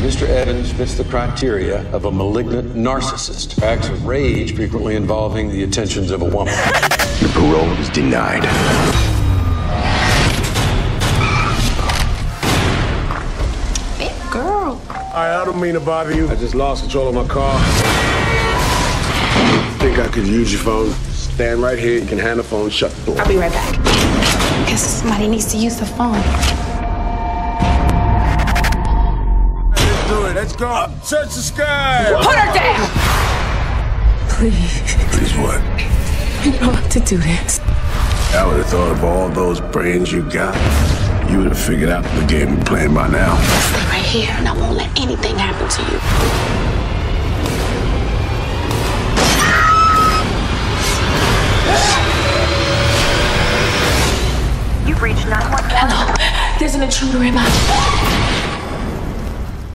Mr. Evans fits the criteria of a malignant narcissist. Acts of rage frequently involving the attentions of a woman. Your parole is denied. Big Girl. I don't mean to bother you. I just lost control of my car. Think I could use your phone? Stand right here. You can hand the phone. Shut the door. I'll be right back. Guess somebody needs to use the phone. Let's do it. Let's go. Search the sky. Put her down! Please. Please what? You don't have to do this. I would have thought of all those brains you got. You would have figured out the game we're playing by now. Stay right here, and I won't let anything happen to you. You've reached 911. Hello, there's an intruder in my.